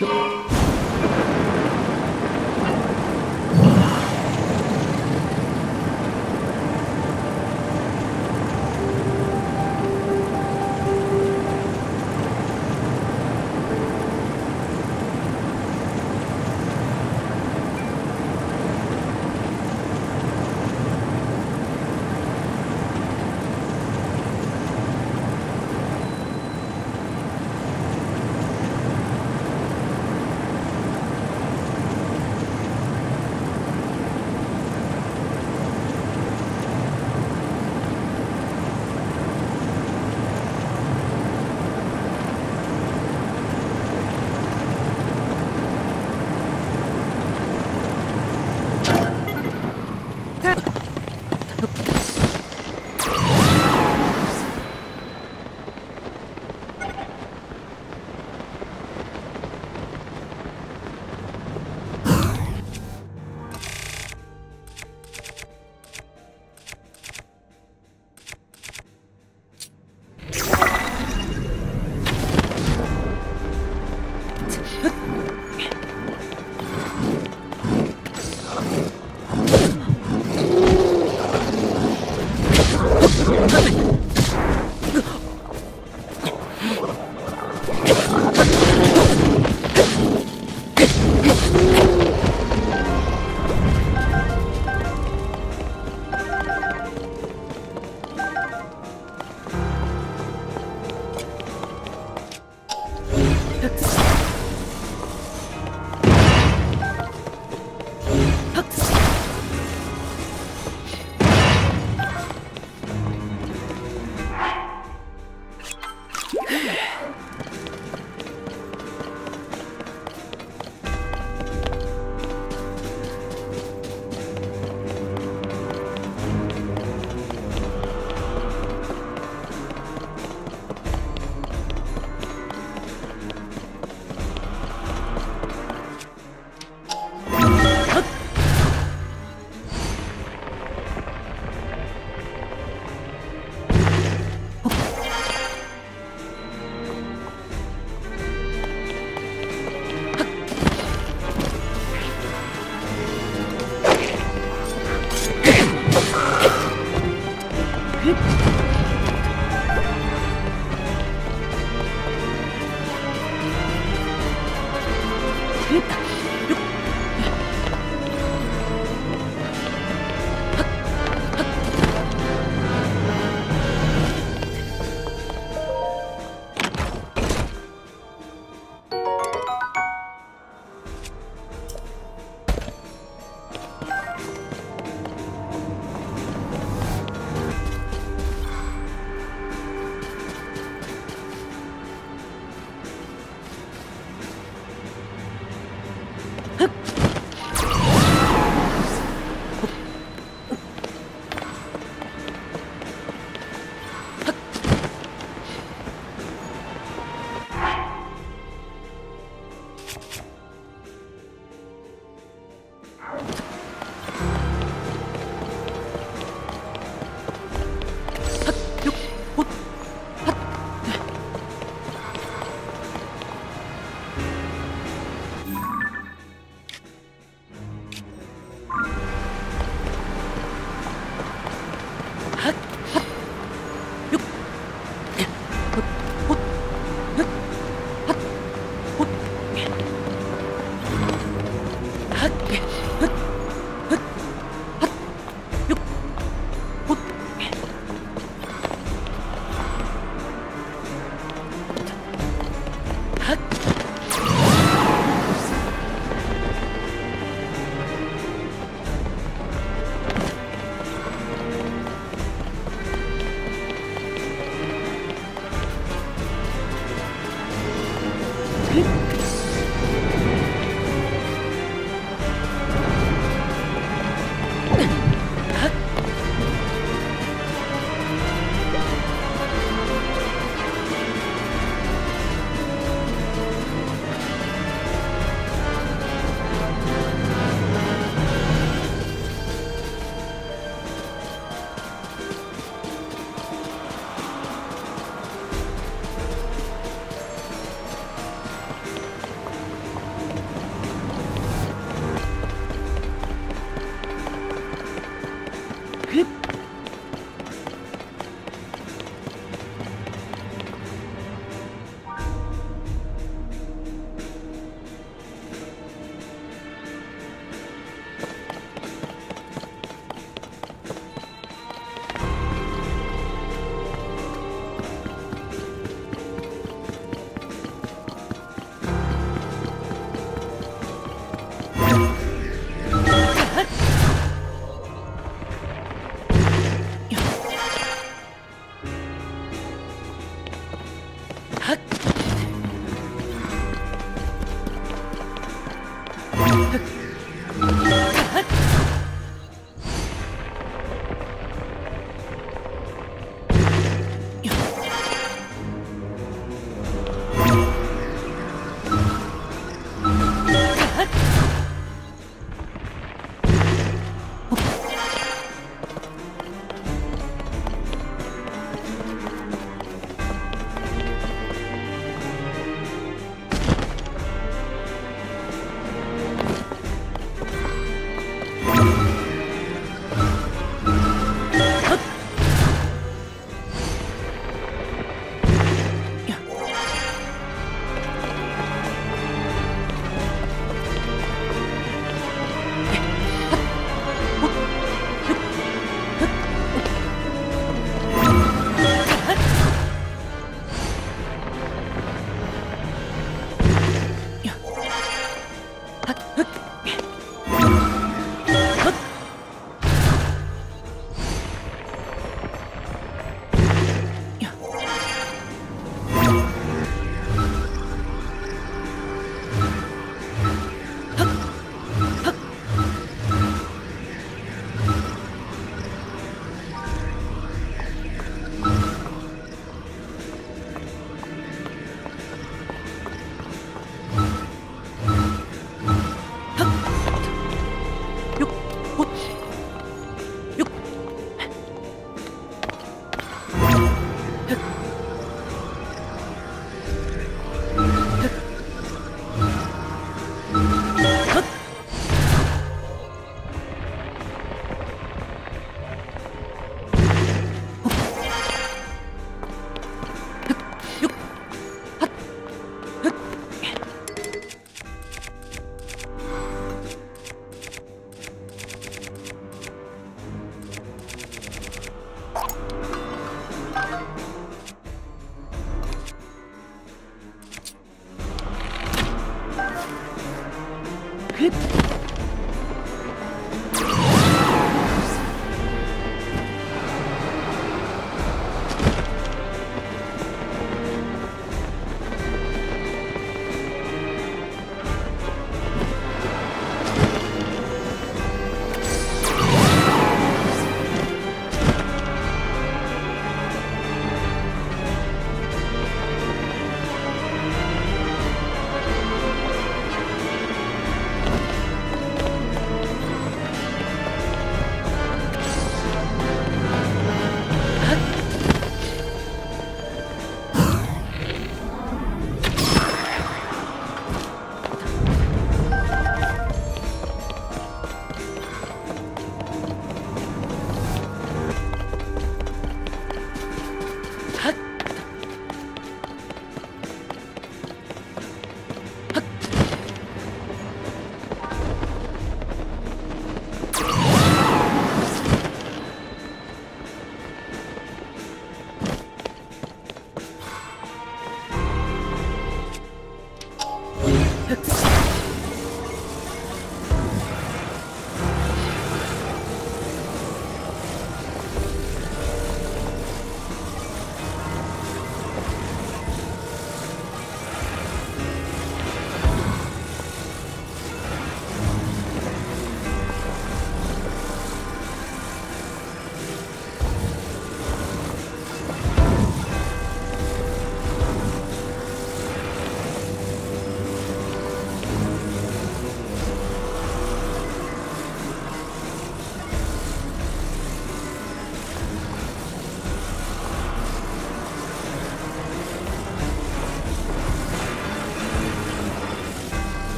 Go!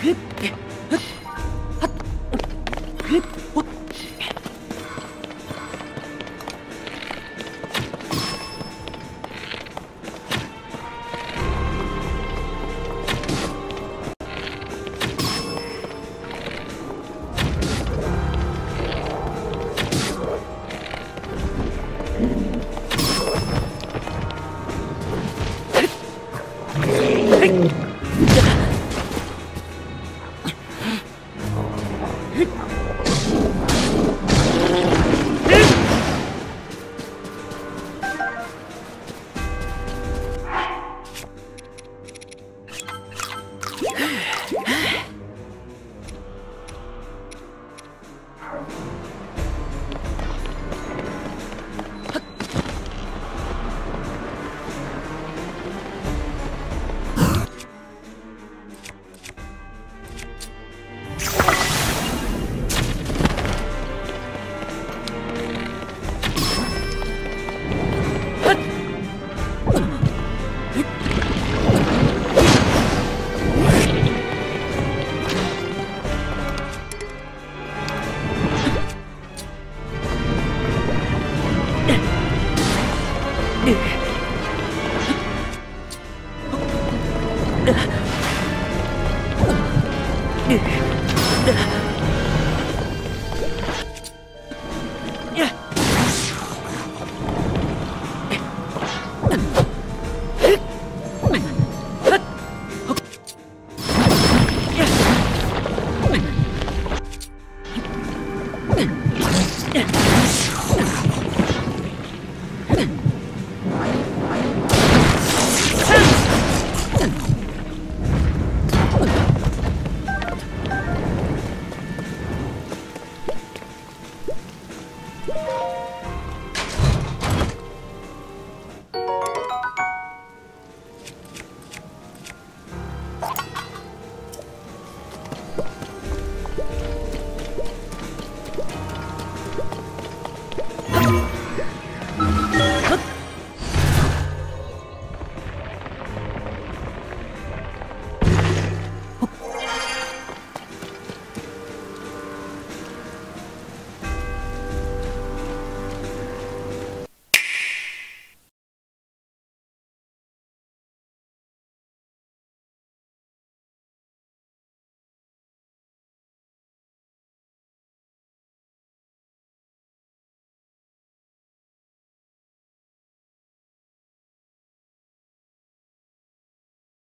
ふっっっっ我女